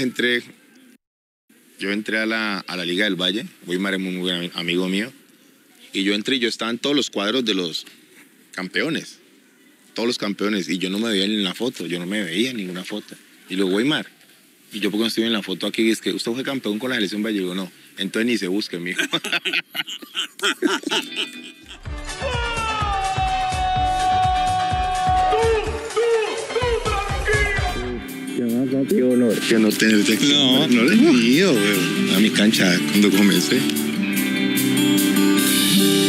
entré, yo entré a la, a la Liga del Valle, Weimar es muy, buen amigo mío, y yo entré y yo estaba en todos los cuadros de los campeones, todos los campeones, y yo no me veía ni en la foto, yo no me veía en ninguna foto. Y luego Weimar, y yo porque estoy en la foto aquí, es que usted fue campeón con la selección Valle, y digo, no, entonces ni se busque, mijo. Qué honor, qué honor tenerte aquí. No. no es mío, weón. A mi cancha cuando comencé.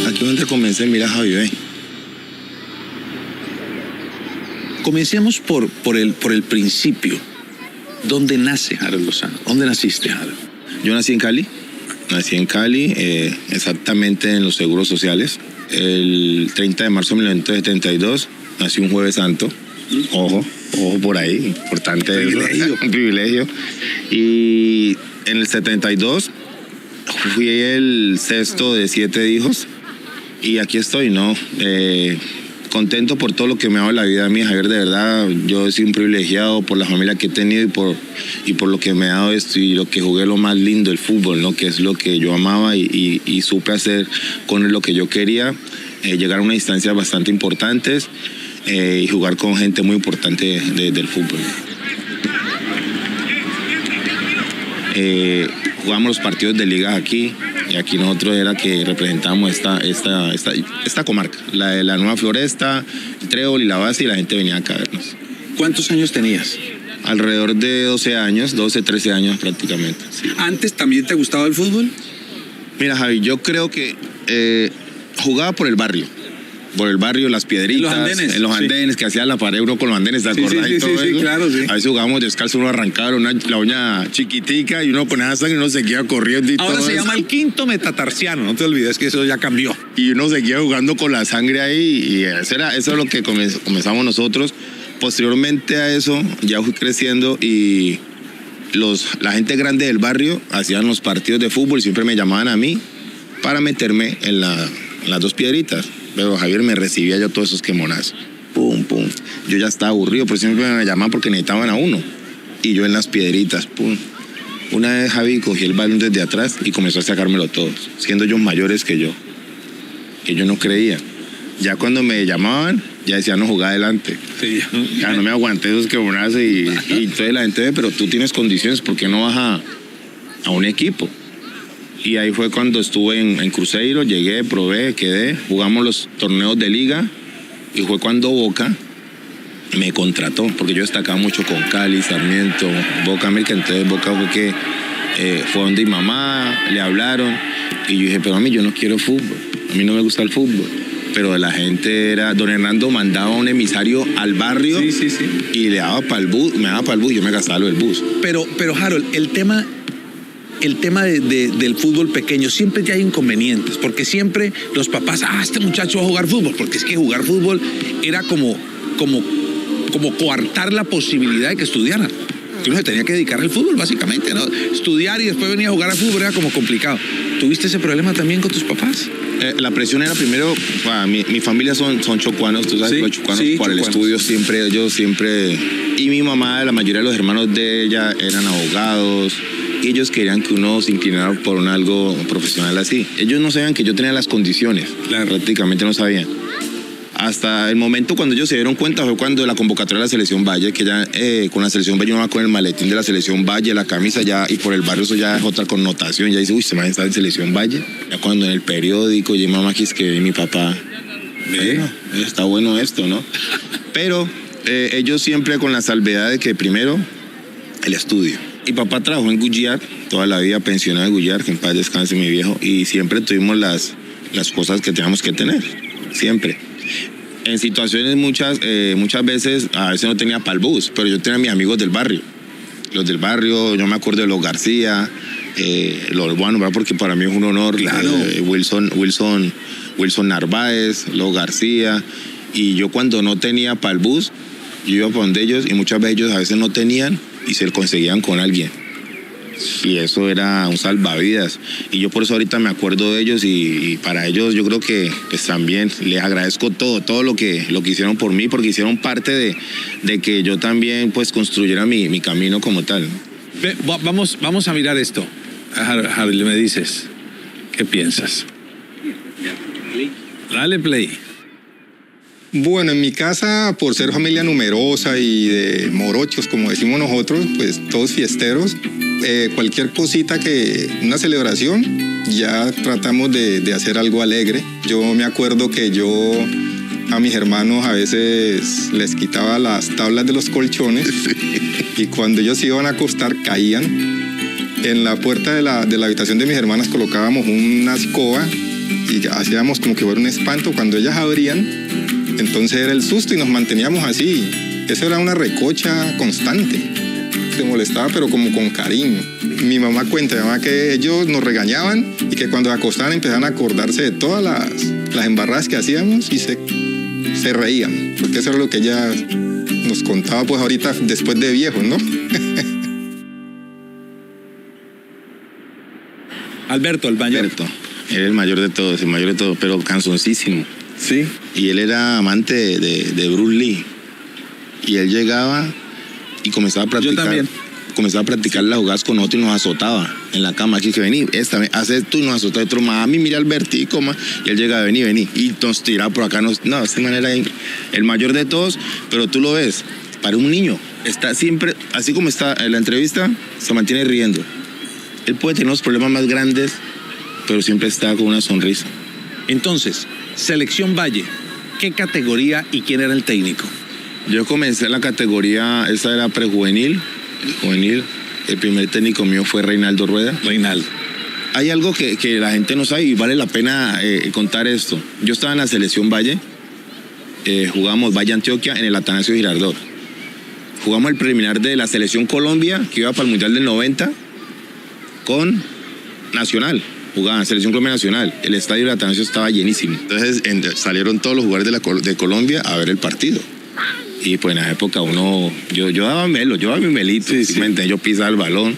Aquí donde comencé, mira Javi, ve. Comencemos por, por, el, por el principio. ¿Dónde nace Harold Lozano? ¿Dónde naciste, Harold? Yo nací en Cali. Nací en Cali, eh, exactamente en los seguros sociales. El 30 de marzo de 1972 nací un jueves santo. Ojo, ojo por ahí, importante eso. Privilegio. un privilegio. Y en el 72 fui el sexto de siete hijos y aquí estoy, ¿no? Eh, contento por todo lo que me ha dado la vida a mí, Javier, de verdad, yo he sido un privilegiado por la familia que he tenido y por, y por lo que me ha dado esto y lo que jugué lo más lindo, el fútbol, ¿no? Que es lo que yo amaba y, y- y supe hacer con lo que yo quería, eh, llegar a unas instancias bastante importantes eh, y jugar con gente muy importante de- del fútbol. Eh, jugamos los partidos de liga aquí y aquí nosotros era que representábamos esta, esta, esta, esta comarca, la de la Nueva Floresta, el Trébol y la base y la gente venía acá a vernos. ¿Cuántos años tenías? Alrededor de 12 años, 12, 13 años prácticamente. sí. ¿Antes también te gustaba el fútbol? Mira Javi, yo creo que eh, jugaba por el barrio. Por el barrio, las piedritas, En los andenes, en los sí. andenes, que hacía la pared uno con los andenes, ¿te acordás? sí, y sí, todo sí, eso? claro, sí. A veces jugábamos descalzo, uno arrancaba una, la uña chiquitica y uno ponía sangre y uno seguía corriendo y Ahora todo se eso. llama el quinto metatarsiano, no te olvides que eso ya cambió. y uno seguía jugando con la sangre ahí y eso, era, eso es lo que comenzamos, comenzamos nosotros. Posteriormente a eso ya fui creciendo y los, la gente grande del barrio hacían los partidos de fútbol y siempre me llamaban a mí para meterme en, la- en las dos piedritas. Pero Javier me recibía yo todos esos quemonazos. Pum, pum. Yo ya estaba aburrido, pero siempre me llamaban porque necesitaban a uno. Y yo en las piedritas, pum. Una vez Javi cogí el balón desde atrás y comenzó a sacármelo todos, siendo ellos mayores que yo que yo no creía. Ya cuando me llamaban, ya decían no jugar adelante. Sí. Ya no me aguanté esos quebronazos y, y entonces la gente ve, pero tú tienes condiciones, ¿por qué no vas a, a un equipo? Y ahí fue cuando estuve en, en Cruzeiro, llegué, probé, quedé, jugamos los torneos de liga y fue cuando Boca me contrató, porque yo destacaba mucho con Cali, Sarmiento, Boca América, entonces Boca fue que eh, fue donde mi mamá, le hablaron y yo dije, pero a mí yo no quiero fútbol, a mí no me gusta el fútbol. Pero la gente era, don Hernando mandaba un emisario al barrio Sí, sí, sí. y le daba para el bus, me daba para el bus, yo me gastaba lo del bus. Pero, pero Harold, el tema, el tema de- de- del fútbol pequeño, siempre ya hay inconvenientes, porque siempre los papás, ah, este muchacho va a jugar fútbol, porque es que jugar fútbol era como, como, como coartar la posibilidad de que estudiaran. Que Uno se tenía que dedicar al fútbol, básicamente, ¿no? Estudiar y después venir a jugar al fútbol era como complicado. ¿Tuviste ese problema también con tus papás? Eh, la presión era primero, mi, mi familia son, son chocuanos, tú sabes, Sí, los chocuanos sí, por el estudio siempre, yo siempre, y mi mamá, la mayoría de los hermanos de ella eran abogados, y ellos querían que uno se inclinara por un algo profesional así. Ellos no sabían que yo tenía las condiciones, prácticamente no sabían. Hasta el momento cuando ellos se dieron cuenta fue cuando la convocatoria de la selección Valle, que ya eh, con la selección Valle uno va con el maletín de la selección Valle, la camisa ya, y por el barrio eso ya es otra connotación, ya dice, uy, se me está en selección Valle. Ya cuando en el periódico, y mamá que es que mi papá, bueno, está bueno esto, ¿no? Pero eh, ellos siempre con la salvedad de que primero el estudio. Mi papá trabajó en Gulliar, toda la vida pensionado de Gulliar, que en paz descanse mi viejo, y siempre tuvimos las, las cosas que teníamos que tener, siempre. En situaciones muchas, eh, muchas veces, a veces no tenía para el bus, pero yo tenía mis amigos del barrio. Los del barrio, yo me acuerdo de los García, eh, los ¿verdad? porque para mí es un honor. Claro. eh, Wilson, Wilson, Wilson Narváez, los García. Y yo cuando no tenía para el bus, yo iba donde ellos y muchas veces ellos a veces no tenían y se lo conseguían con alguien. Y eso era un salvavidas. Y yo por eso ahorita me acuerdo de ellos y, para ellos yo creo que pues también les agradezco todo, todo lo que, lo que hicieron por mí, porque hicieron parte de, de que yo también pues construyera mi, mi camino como tal. Vamos, vamos a mirar esto. Harold, me dices, ¿qué piensas? Dale play. Bueno, en mi casa, por ser familia numerosa y de morochos, como decimos nosotros, pues todos fiesteros, eh, cualquier cosita que, una celebración, ya tratamos de, de hacer algo alegre. Yo me acuerdo que yo a mis hermanos a veces les quitaba las tablas de los colchones y cuando ellos se iban a acostar caían. En la puerta de la, de la habitación de mis hermanas colocábamos una escoba y hacíamos como que fuera un espanto. Cuando ellas abrían, entonces era el susto y nos manteníamos así. Eso era una recocha constante. Se molestaba, pero como con cariño. Mi mamá cuenta, mi mamá que ellos nos regañaban y que cuando acostaban empezaban a acordarse de todas las, las embarradas que hacíamos y se, se reían. Porque eso era lo que ella nos contaba pues ahorita después de viejos, ¿no? Alberto, el mayor. Alberto, es el mayor de todos, el mayor de todos, pero canzoncísimo. Sí. Y él era amante de, de, de Bruce Lee. Y él llegaba y comenzaba a practicar. también. Comenzaba a practicar las jugadas con nosotros y nos azotaba en la cama. Aquí que vení, esta haz esto y nos azotaba. Otro, mami, mira Albertico, ma. Y él llegaba, vení, vení. Y nos tiraba por acá. Nos, no, de esta manera el mayor de todos, pero tú lo ves, para un niño. Está siempre, así como está en la entrevista, se mantiene riendo. Él puede tener los problemas más grandes, pero siempre está con una sonrisa. Entonces, Selección Valle, ¿qué categoría y quién era el técnico? Yo comencé en la categoría, esa era prejuvenil, juvenil. El primer técnico mío fue Reinaldo Rueda. Reinaldo. Hay algo que, que la gente no sabe y vale la pena eh, contar esto. Yo estaba en la selección Valle, eh, jugamos Valle Antioquia en el Atanasio Girardot. Jugamos el preliminar de la selección Colombia, que iba para el Mundial del 90, con Nacional. Jugaban Selección Colombia Nacional. El estadio del Atanasio estaba llenísimo. Entonces en- salieron todos los jugadores de, la, de Colombia a ver el partido. Y pues en la época uno, yo, yo daba melo, yo daba mi melito, Sí, sí. simplemente yo pisaba el balón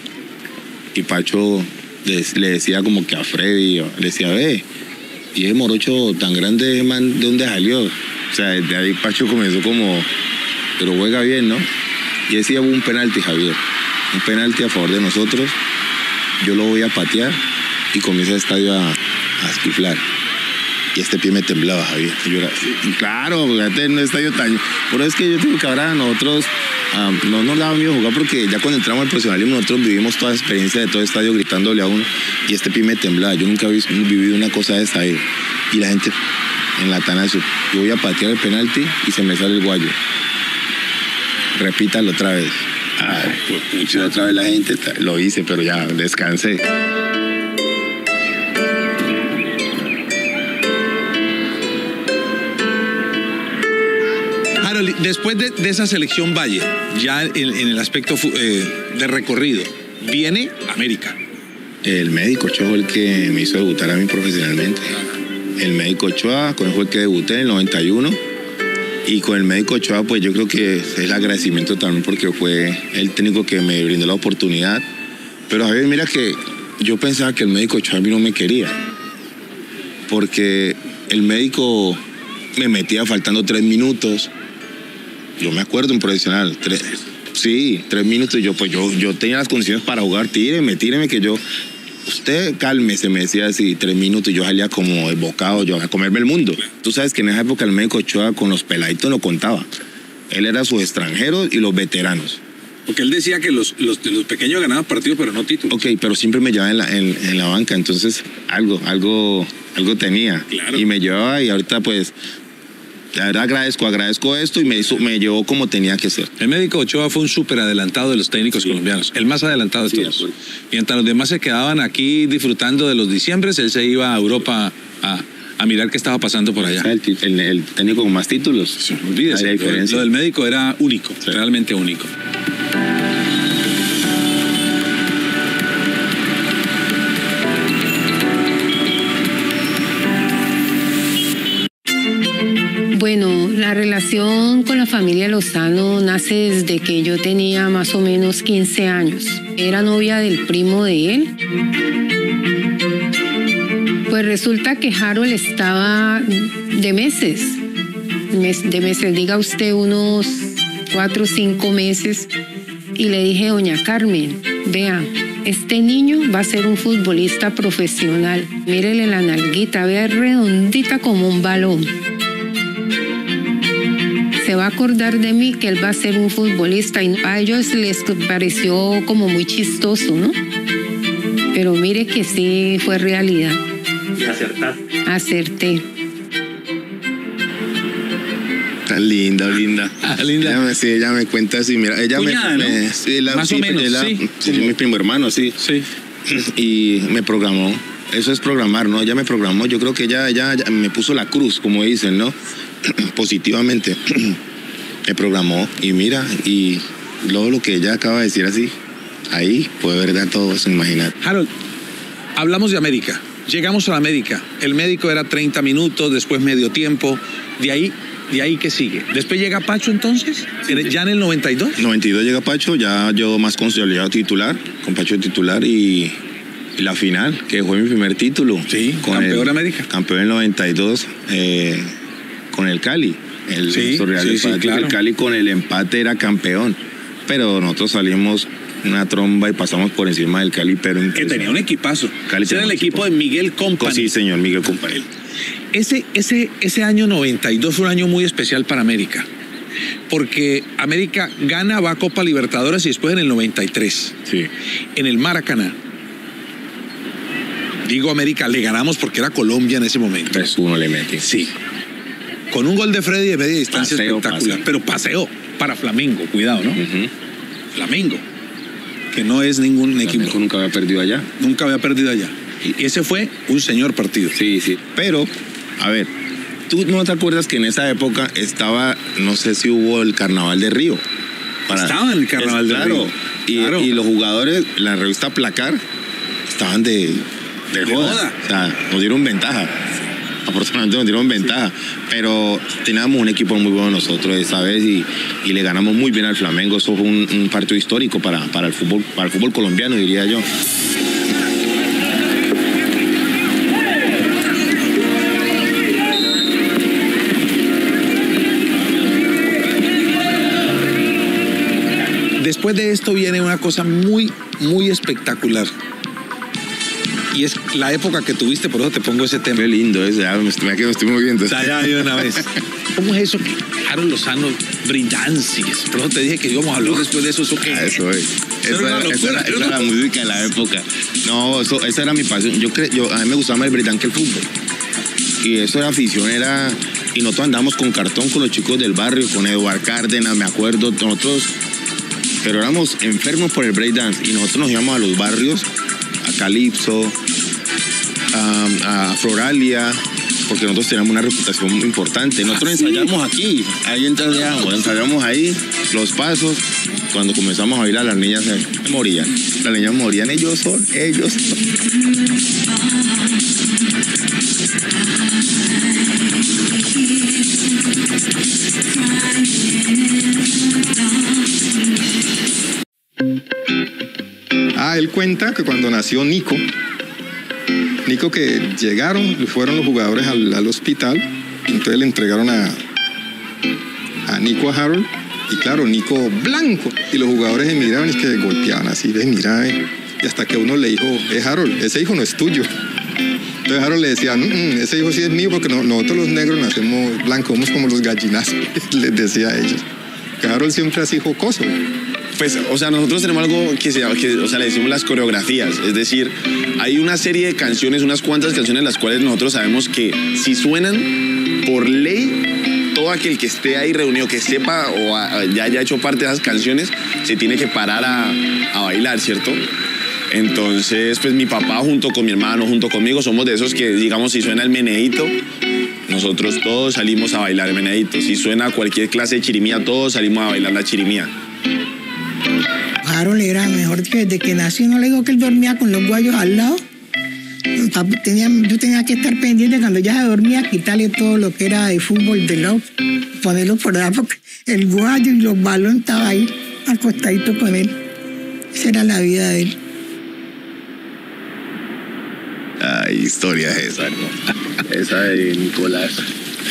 y Pacho le, le decía como que a Freddy, le decía, ve, y ese morocho tan grande, ese man, ¿de dónde salió? O sea, de ahí Pacho comenzó como, pero juega bien, ¿no? Y decía, hubo un penalti, Javier, un penalti a favor de nosotros, yo lo voy a patear y comienza el estadio a, a esquiflar. Y este pie me temblaba, Javier. Y yo era, claro, fíjate, en un estadio tan... Pero es que yo digo que ahora nosotros ah, no nos daba miedo jugar porque ya cuando entramos al profesionalismo nosotros vivimos toda la experiencia de todo estadio gritándole a uno y este pie me temblaba. Yo nunca había vivido una cosa de esta ahí. Y la gente en la Tanasio, yo voy a patear el penalti y se me sale el guayo. Repítalo otra vez. Ay, pues, otra vez la gente lo hice, pero ya descansé. Después de, esa selección Valle, ya en, el aspecto eh, de recorrido, viene América. El médico Ochoa el que me hizo debutar a mí profesionalmente. El médico Ochoa, con fue el que debuté en el 91. Y con el médico Ochoa, pues yo creo que es el agradecimiento también porque fue el técnico que me brindó la oportunidad. Pero Javier, mira que yo pensaba que el médico Ochoa a mí no me quería. Porque el médico me metía faltando tres minutos. Yo me acuerdo en profesional, tres, sí, tres minutos. y Yo, pues yo, yo tenía las condiciones para jugar. Tíreme, tíreme, que yo. Usted cálmese, me decía así, tres minutos. y Yo salía como desbocado, yo a comerme el mundo. Tú sabes que en esa época el médico Ochoa con los peladitos no contaba. Él era sus extranjeros y los veteranos. Porque él decía que los, los, los pequeños ganaban partidos, pero no títulos. Ok, pero siempre me llevaba en la, en, en la banca, entonces algo, algo, algo tenía. Claro. Y me llevaba y ahorita pues, la verdad agradezco, agradezco esto y me, hizo, me llevó como tenía que ser. El médico Ochoa fue un súper adelantado de los técnicos colombianos, el más adelantado de Sí, todos. Mientras los demás se quedaban aquí disfrutando de los diciembres, él se iba a Europa a, a mirar qué estaba pasando por allá. El, ti- el- el técnico con más títulos. Olvídese, Hay lo, del médico era único, Sí. realmente único. Bueno, la relación con la familia Lozano nace desde que yo tenía más o menos 15 años. Era novia del primo de él. Pues resulta que Harold estaba de meses, mes- de meses, diga usted unos cuatro o cinco meses, y le dije, doña Carmen, vea, este niño va a ser un futbolista profesional. Mírele la nalguita, vea, redondita como un balón. Se va a acordar de mí que él va a ser un futbolista y a ellos les pareció como muy chistoso, ¿no? Pero mire que sí fue realidad. Y acertaste. Acerté. Tan linda, linda. Ah, linda. Ella me, sí, ella me cuenta así, mira, ella Cuñada, me, ¿no? me- sí, la- Más sí, o menos, ella- sí. sí, mi primo hermano, sí. Sí. Y me programó. Eso es programar, ¿no? Ella me programó. Yo creo que ella, ella, ella me puso la cruz, como dicen, ¿no? Positivamente. me programó. Y mira, y luego lo que ella acaba de decir así, ahí puede verdad todo eso, imaginar. Harold, hablamos de América. Llegamos a la América. El médico era 30 minutos, después medio tiempo. De ahí, de ahí ¿qué sigue? Después llega Pacho entonces, ¿En- ya en el 92. 92 llega Pacho, ya yo más consolidado titular, con Pacho titular y, y la final, que fue mi primer título. Sí, campeón de América. Campeón en 92 eh, con el Cali. El Sí, Real sí, sí, claro. El Cali con el empate era campeón, pero nosotros salimos una tromba y pasamos por encima del Cali, pero Que tenía un equipazo. Cali Ese era el un equipo de Miguel Company. Sí, señor Miguel Compañero. Ese, ese, ese año 92 fue un año muy especial para América. Porque América gana, va a Copa Libertadores y después en el 93, Sí. en el Maracaná. Digo América, le ganamos porque era Colombia en ese momento. 3-1 le metí. Sí. Con un gol de Freddy de media distancia Paseo, espectacular. paseo. Pero paseo para Flamengo, cuidado, ¿no? Ujú. Flamengo. Que no es ningún equipo. Flamengo nunca había perdido allá. Nunca había perdido allá. Y ese fue un señor partido. Sí, sí. Pero, a ver, ¿tú no te acuerdas que en esa época estaba, no sé si hubo el Carnaval de Río? Estaba en el Carnaval de claro, Río. Y, Claro. y los jugadores, la revista Placar, estaban de, de, De joda. joda. O sea, nos dieron ventaja. Afortunadamente nos dieron ventaja. Pero teníamos un equipo muy bueno nosotros esa vez y, y le ganamos muy bien al Flamengo. Eso fue un, un partido histórico para, para, el fútbol, para el fútbol colombiano, diría yo. Después de esto viene una cosa muy, muy espectacular. Y es la época que tuviste, por eso te pongo ese tema. Qué lindo ese, ya me, me, me estoy moviendo. Sea, ya de una vez. ¿Cómo es eso que Harold Lozano brindancies? Por eso te dije que íbamos a hablar después de eso. ¿Eso qué? Ah, eso es. Una era, locura, esa era- esa era la música de la época. No, eso, esa era mi pasión. Yo, cre- yo A mí me gustaba más el breakdance que el fútbol. Y eso era afición, era... Y nosotros andamos con cartón con los chicos del barrio, con Eduard Cárdenas, me acuerdo, nosotros... Pero éramos enfermos por el breakdance y nosotros nos íbamos a los barrios, a Calypso, a, a Floralia, porque nosotros teníamos una reputación muy importante. Nosotros ¿Ah, sí? ensayamos aquí, ahí ensayamos, ensayamos ahí los pasos. Cuando comenzamos a bailar, las niñas se morían. Las niñas morían, ellos son, ellos son. Cuenta que cuando nació Nico, Nico que llegaron, fueron los jugadores al, al hospital, entonces le entregaron a, a Nico a Harold, y claro, Nico blanco, y los jugadores miraban y es que golpeaban así, ves, mira, y hasta que uno le dijo, eh, Harold, ese hijo no es tuyo. Entonces Harold le decía, "Mm, mm, ese hijo sí es mío porque no- nosotros los negros nacemos blancos, somos como los gallinazos, les decía a ellos. Harold siempre así jocoso. Pues, o sea, nosotros tenemos algo que se que, o sea, le decimos las coreografías. Es decir, hay una serie de canciones, unas cuantas canciones, las cuales nosotros sabemos que si suenan por ley, todo aquel que esté ahí reunido, que sepa o ya haya hecho parte de esas canciones, se tiene que parar a, a bailar, ¿cierto? Entonces, pues mi papá junto con mi hermano, junto conmigo, somos de esos que, digamos, si suena el meneíto, nosotros todos salimos a bailar el meneíto. Si suena cualquier clase de chirimía, todos salimos a bailar la chirimía. Harold era mejor que desde que nació, no le digo que él dormía con los guayos al lado. Tenía- yo tenía que estar pendiente cuando ya se dormía, quitarle todo lo que era de fútbol de lado, ponerlo por debajo, porque el guayo y los balones estaban ahí acostaditos con él. Esa era la vida de él. Ay, historia es esa, ¿no? esa de Nicolás.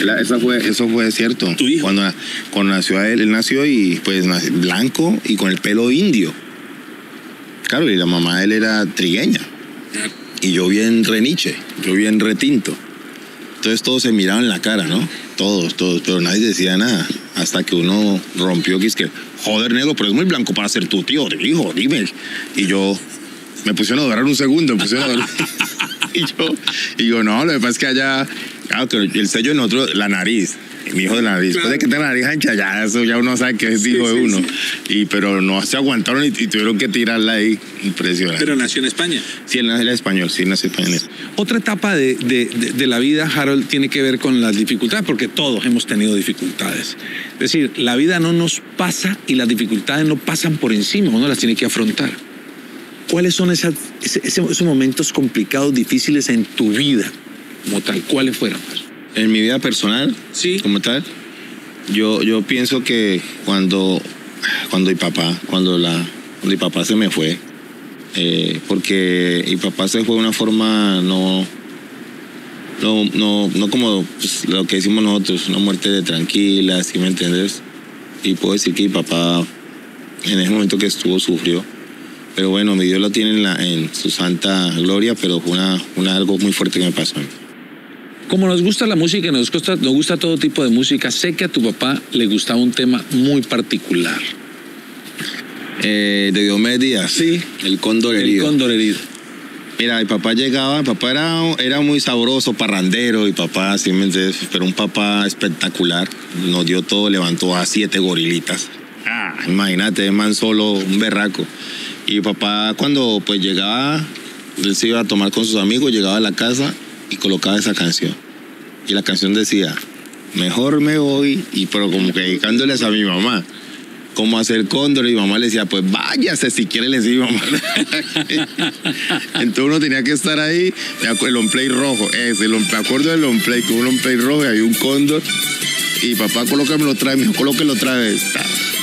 La- esa fue, eso fue cierto. ¿Tu hijo? Cuando, cuando nació él, él nació y pues blanco y con el pelo indio. Claro, y la mamá de él era trigueña. Y yo bien reniche, yo bien retinto. Entonces todos se miraban en la cara, ¿no? Todos, todos, pero nadie decía nada. Hasta que uno rompió que es que, joder, negro, pero es muy blanco para ser tu tío, hijo, dime. Y yo, me pusieron a adorar un segundo, me pusieron a adorar. y yo, y yo, no, lo que pasa es que allá, claro, que el sello en otro, la nariz. Mi hijo de la nariz. Después de que tenga la nariz ancha, ya eso ya uno sabe que es hijo de uno. Y, pero no se aguantaron y, y tuvieron que tirarla ahí. Impresionante. Pero nació en España. Sí, él nació en español, sí, nació en español. Otra etapa de, de- de- de la vida, Harold, tiene que ver con las dificultades, porque todos hemos tenido dificultades. Es decir, la vida no nos pasa y las dificultades no pasan por encima, uno las tiene que afrontar. ¿Cuáles son esas, esos momentos complicados, difíciles en tu vida, como tal? ¿Cuáles fueron? En mi vida personal, Sí. como tal, yo, yo pienso que cuando, cuando mi papá, cuando, la, cuando mi papá se me fue, eh, porque mi papá se fue de una forma no, no, no, no como pues, lo que decimos nosotros, una muerte de tranquila, ¿sí me entiendes? Y puedo decir que mi papá en ese momento que estuvo sufrió. Pero bueno, mi Dios lo tiene en, la- en su santa gloria, pero fue una, una, algo muy fuerte que me pasó. a mí. Como nos gusta la música nos gusta, nos gusta todo tipo de música, sé que a tu papá le gustaba un tema muy particular. Eh, de Diomedes Díaz. Sí. El cóndor El herido. cóndor herido. Mira, mi papá llegaba, mi papá era, era muy sabroso, parrandero, y papá, entiendes, pero un papá espectacular. Nos dio todo, levantó a siete gorilitas. Ah, imagínate, man solo, un berraco. Y papá, cuando pues llegaba, él se iba a tomar con sus amigos, llegaba a la casa y colocaba esa canción. Y la canción decía, mejor me voy, y pero como que dedicándoles a mi mamá. Cómo hacer cóndor y mi mamá le decía, pues váyase si quiere, le decía mamá. Entonces uno tenía que estar ahí, el on play rojo, ese, me acuerdo del on play, con un on play rojo y había un cóndor. Y papá, colócamelo otra vez, me dijo, colóquelo otra vez.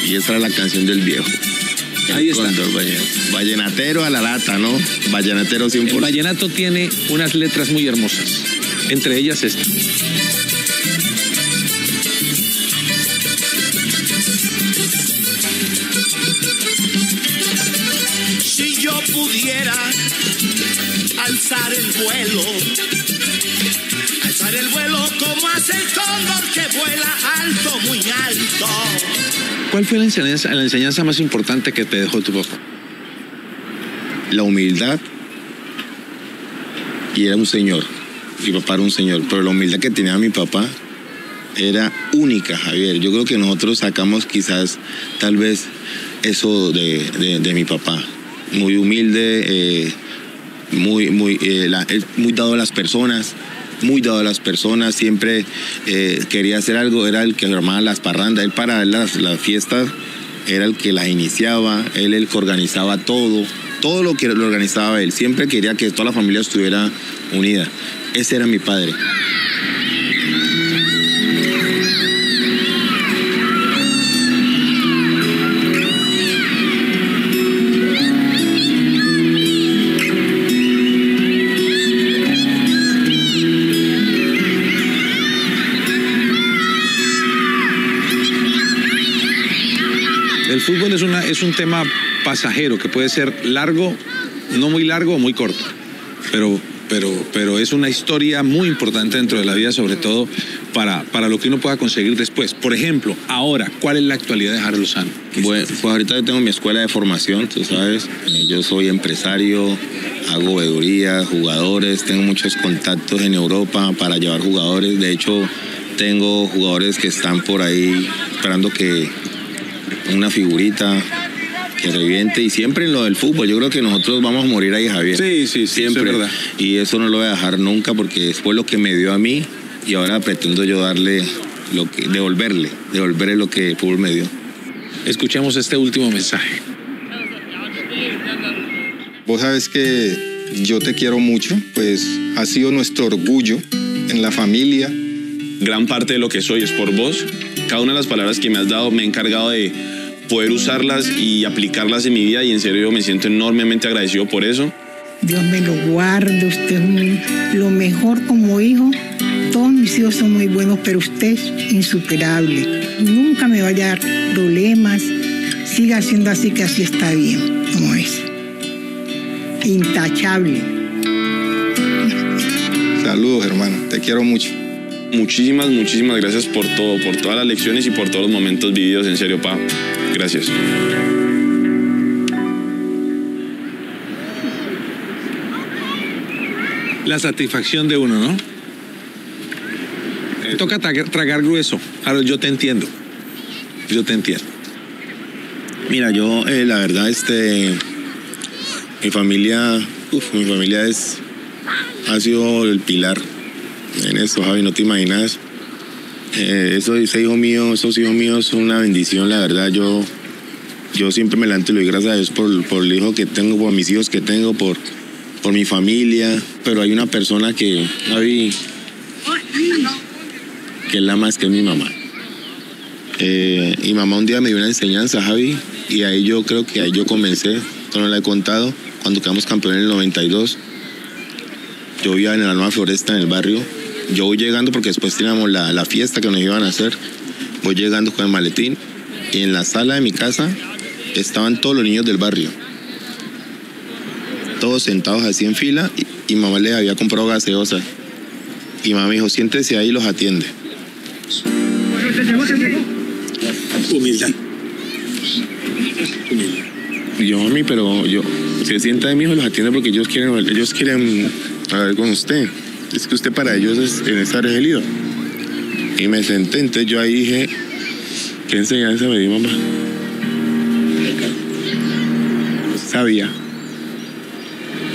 Y esa era la canción del viejo. El Ahí está. vallenatero a la lata, ¿no? Vallenatero 100%. El vallenato tiene unas letras muy hermosas, entre ellas esta. Si yo pudiera alzar el vuelo, ¿Cuál fue la enseñanza, la enseñanza más importante que te dejó tu papá? la humildad y era un señor. Mi papá era un señor, pero la humildad que tenía mi papá era única, Javier. Yo creo que nosotros sacamos quizás tal vez eso de, de- mi papá. Muy humilde, eh, muy, muy, eh, él muy dado a las personas, muy dado a las personas, siempre eh, quería hacer algo, era el que armaba las parrandas, él para las, las fiestas era el que las iniciaba, él el que organizaba todo, todo lo que lo organizaba él, siempre quería que toda la familia estuviera unida. Ese era mi padre. Fútbol es, una, es un tema pasajero que puede ser largo, no muy largo o muy corto, pero, pero, pero es una historia muy importante dentro de la vida, sobre todo para, para lo que uno pueda conseguir después. Por ejemplo, ahora, ¿cuál es la actualidad de Harold Lozano? Bueno, pues ahorita yo tengo mi escuela de formación, tú sabes. Eh, Yo soy empresario, hago veedurías, jugadores, tengo muchos contactos en Europa para llevar jugadores. De hecho, tengo jugadores que están por ahí esperando que una figurita que reviente y siempre en lo del fútbol. Yo creo que nosotros vamos a morir ahí, Javier. Sí, sí, sí, siempre. eso es verdad. Y eso no lo voy a dejar nunca porque fue lo que me dio a mí y ahora pretendo yo darle lo que devolverle, devolverle lo que el fútbol me dio. Escuchemos este último mensaje. Vos sabes que yo te quiero mucho, pues ha sido nuestro orgullo en la familia. gran parte de lo que soy es por vos. Cada una de las palabras que me has dado me he encargado de poder usarlas y aplicarlas en mi vida y en serio me siento enormemente agradecido por eso. Dios me lo guarde, usted es lo mejor como hijo. Todos mis hijos son muy buenos, pero usted es insuperable. Nunca me vaya a dar problemas. Siga siendo así, que así está bien, como es. intachable. Saludos, hermano. Te quiero mucho. Muchísimas, muchísimas gracias por todo, por todas las lecciones y por todos los momentos vividos. En serio, pa. Gracias. La satisfacción de uno, ¿no? Me toca tragar, tragar grueso. Harold, yo te entiendo. Yo te entiendo. Mira, yo eh, la verdad, este, mi familia, uf, mi familia es, ha sido el pilar en esto, Javi, no te imaginas. Eh, eso, ese hijo mío, esos hijos míos son una bendición, la verdad. Yo, yo siempre me levanto y le doy gracias a Dios por, el hijo que tengo, por mis hijos que tengo, por, por mi familia. Pero hay una persona que, Javi, que es la más que es mi mamá. Eh, mi mamá un día me dio una enseñanza, Javi, y ahí yo creo que ahí yo comencé, esto no lo he contado, cuando quedamos campeones en el 92, yo vivía en el Alma Floresta, en el barrio, yo voy llegando porque después teníamos la, la fiesta que nos iban a hacer, voy llegando con el maletín, y en la sala de mi casa estaban todos los niños del barrio, todos sentados así en fila, y, y mamá les había comprado gaseosa, y mamá me dijo, siéntese ahí y los atiende. Humildad. Yo, mami, pero yo, se sienta de mi hijo y los atiende porque ellos quieren, ellos quieren hablar con usted. Es que usted para ellos es en esa elegido. Y me senté, entonces yo ahí dije, ¿qué enseñanza me di mamá? Sabía.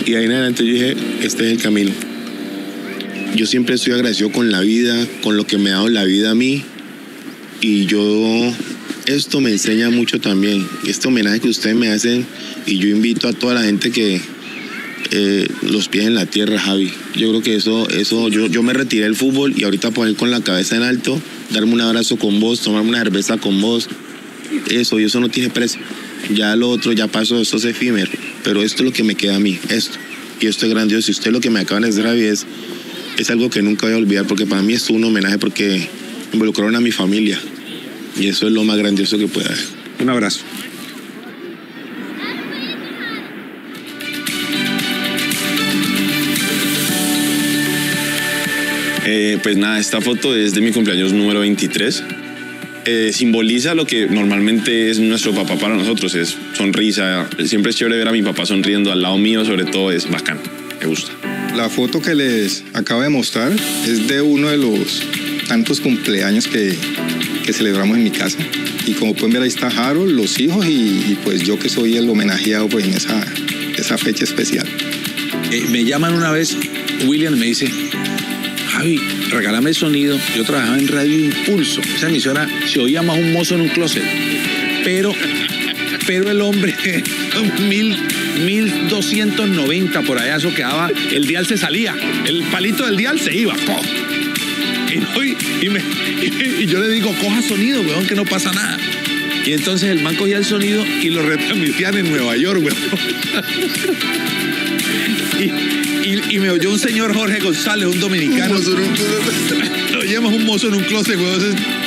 Y ahí en adelante yo dije, este es el camino. Yo siempre estoy agradecido con la vida, con lo que me ha dado la vida a mí. Y yo, esto me enseña mucho también. Este homenaje que ustedes me hacen, y yo invito a toda la gente que eh, los pies en la tierra, Javi. Yo creo que eso, eso, yo, yo me retiré del fútbol y ahorita poner con la cabeza en alto, darme un abrazo con vos, tomarme una cerveza con vos, eso, y eso no tiene precio. Ya lo otro ya pasó, esto es efímero. Pero esto es lo que me queda a mí, esto. Y esto es grandioso. Y usted lo que me acaban de decir, Javi, es, es algo que nunca voy a olvidar, porque para mí es un homenaje porque involucraron a mi familia. Y eso es lo más grandioso que puede haber. Un abrazo. Eh, pues nada, esta foto es de mi cumpleaños número 23. Eh, simboliza lo que normalmente es nuestro papá para nosotros, es sonrisa. Siempre es chévere ver a mi papá sonriendo al lado mío, sobre todo es bacán, me gusta. La foto que les acabo de mostrar es de uno de los tantos cumpleaños que, que celebramos en mi casa. Y como pueden ver ahí está Harold, los hijos y, y pues yo que soy el homenajeado pues en esa, esa fecha especial. Eh, me llaman una vez, William me dice, Javi, regálame el sonido. Yo trabajaba en Radio Impulso. Esa emisora se oía más un mozo en un closet. Pero, pero el hombre, mil, 1290 por allá, eso quedaba, el dial se salía. El palito del dial se iba. y- y me- y yo le digo, coja sonido, weón, que no pasa nada. Y entonces el man cogía el sonido y lo retransmitían en Nueva York, weón. Y, me oyó un señor Jorge González, un dominicano. Lo llevamos un mozo en un closet, weón.